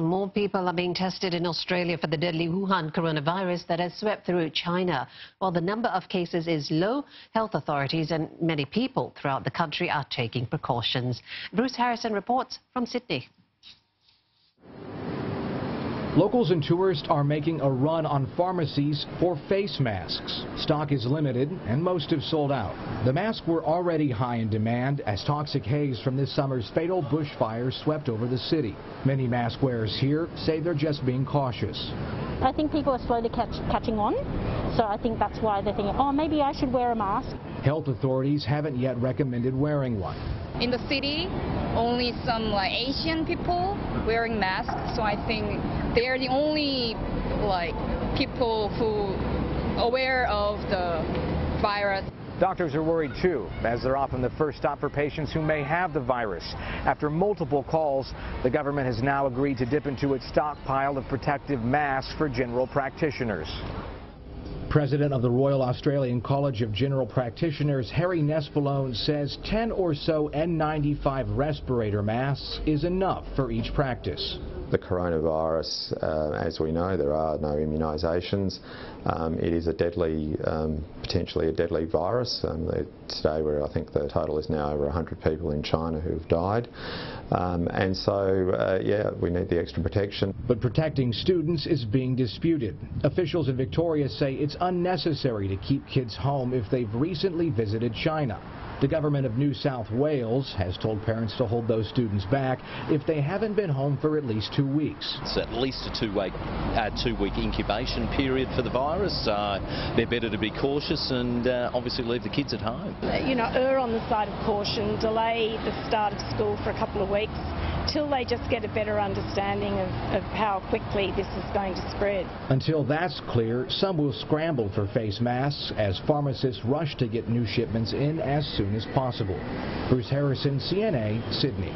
More people are being tested in Australia for the deadly Wuhan coronavirus that has swept through China. While the number of cases is low, health authorities and many people throughout the country are taking precautions. Bruce Harrison reports from Sydney. Locals and tourists are making a run on pharmacies for face masks. Stock is limited and most have sold out. The masks were already high in demand as toxic haze from this summer's fatal bushfires swept over the city. Many mask wearers here say they're just being cautious. I think people are slowly catch, catching on, so I think that's why they're thinking, oh, maybe I should wear a mask. Health authorities haven't yet recommended wearing one. In the city, only some like Asian people wearing masks, so I think they're the only like people who aware of the virus. Doctors are worried too, as they're often the first stop for patients who may have the virus. After multiple calls, the government has now agreed to dip into its stockpile of protective masks for general practitioners. President of the Royal Australian College of General Practitioners, Harry Nespolon, says 10 or so N95 respirator masks is enough for each practice the coronavirus, uh, as we know, there are no immunisations. Um, it is a deadly, um, potentially a deadly virus. Um, today, where I think the total is now over 100 people in China who've died. Um, and so, uh, yeah, we need the extra protection. But protecting students is being disputed. Officials in Victoria say it's unnecessary to keep kids home if they've recently visited China. The government of New South Wales has told parents to hold those students back if they haven't been home for at least two weeks. It's at least a two-week uh, two-week incubation period for the virus, so they're better to be cautious and uh, obviously leave the kids at home. You know, err on the side of caution, delay the start of school for a couple of weeks till they just get a better understanding of, of how quickly this is going to spread. Until that's clear, some will scramble for face masks as pharmacists rush to get new shipments in as soon as possible. Bruce Harrison, CNA, Sydney.